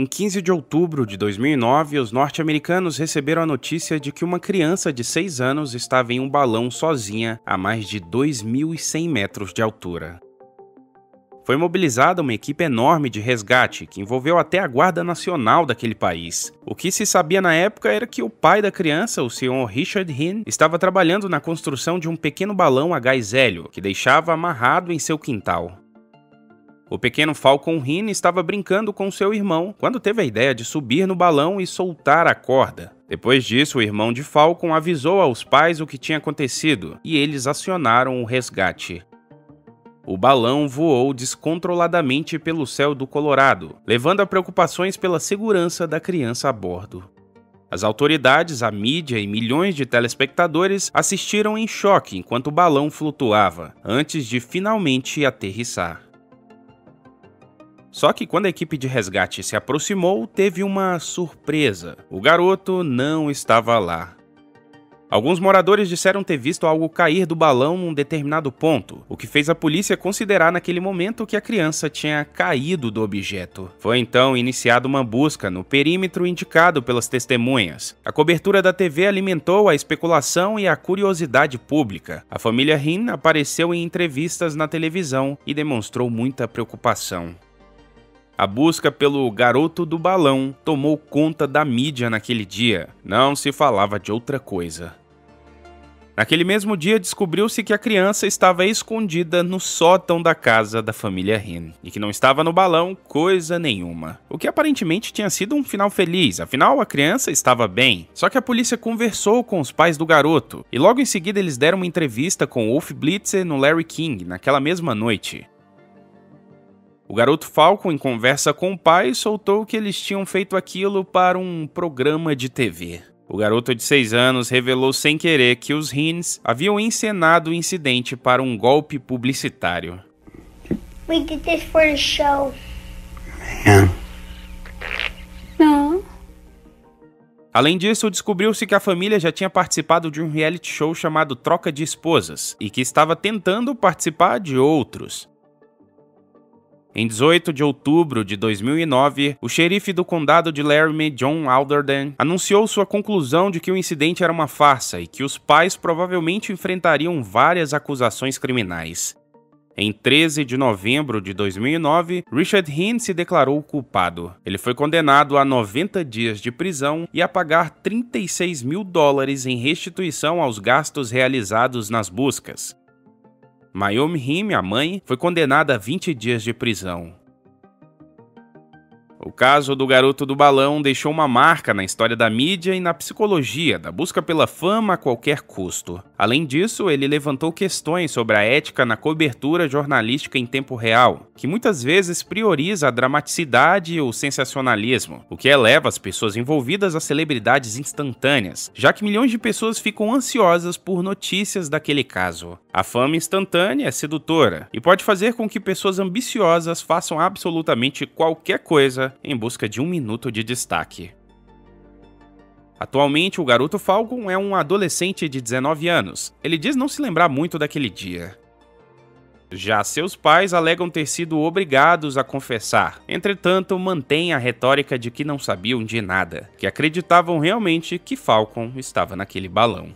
Em 15 de outubro de 2009, os norte-americanos receberam a notícia de que uma criança de 6 anos estava em um balão sozinha a mais de 2.100 metros de altura. Foi mobilizada uma equipe enorme de resgate, que envolveu até a Guarda Nacional daquele país. O que se sabia na época era que o pai da criança, o senhor Richard Hinn, estava trabalhando na construção de um pequeno balão a gás hélio, que deixava amarrado em seu quintal. O pequeno Falcon Rin estava brincando com seu irmão quando teve a ideia de subir no balão e soltar a corda. Depois disso, o irmão de Falcon avisou aos pais o que tinha acontecido e eles acionaram o resgate. O balão voou descontroladamente pelo céu do Colorado, levando a preocupações pela segurança da criança a bordo. As autoridades, a mídia e milhões de telespectadores assistiram em choque enquanto o balão flutuava, antes de finalmente aterrissar. Só que quando a equipe de resgate se aproximou, teve uma surpresa. O garoto não estava lá. Alguns moradores disseram ter visto algo cair do balão num determinado ponto, o que fez a polícia considerar naquele momento que a criança tinha caído do objeto. Foi então iniciada uma busca no perímetro indicado pelas testemunhas. A cobertura da TV alimentou a especulação e a curiosidade pública. A família Rin apareceu em entrevistas na televisão e demonstrou muita preocupação. A busca pelo garoto do balão tomou conta da mídia naquele dia. Não se falava de outra coisa. Naquele mesmo dia, descobriu-se que a criança estava escondida no sótão da casa da família Rin e que não estava no balão coisa nenhuma. O que aparentemente tinha sido um final feliz, afinal a criança estava bem. Só que a polícia conversou com os pais do garoto e logo em seguida eles deram uma entrevista com Wolf Blitzer no Larry King naquela mesma noite. O garoto Falcon, em conversa com o pai, soltou que eles tinham feito aquilo para um programa de TV. O garoto de 6 anos revelou sem querer que os Hines haviam encenado o incidente para um golpe publicitário. We did this for the show. Yeah. Não. Além disso, descobriu-se que a família já tinha participado de um reality show chamado Troca de Esposas e que estava tentando participar de outros. Em 18 de outubro de 2009, o xerife do condado de Laramie, John Alderden, anunciou sua conclusão de que o incidente era uma farsa e que os pais provavelmente enfrentariam várias acusações criminais. Em 13 de novembro de 2009, Richard Hinn se declarou culpado. Ele foi condenado a 90 dias de prisão e a pagar 36 mil dólares em restituição aos gastos realizados nas buscas. Mayumi Hime, a mãe, foi condenada a 20 dias de prisão. O caso do garoto do balão deixou uma marca na história da mídia e na psicologia da busca pela fama a qualquer custo. Além disso, ele levantou questões sobre a ética na cobertura jornalística em tempo real, que muitas vezes prioriza a dramaticidade e o sensacionalismo, o que eleva as pessoas envolvidas a celebridades instantâneas, já que milhões de pessoas ficam ansiosas por notícias daquele caso. A fama instantânea é sedutora e pode fazer com que pessoas ambiciosas façam absolutamente qualquer coisa em busca de um minuto de destaque. Atualmente, o garoto Falcon é um adolescente de 19 anos. Ele diz não se lembrar muito daquele dia. Já seus pais alegam ter sido obrigados a confessar. Entretanto, mantém a retórica de que não sabiam de nada, que acreditavam realmente que Falcon estava naquele balão.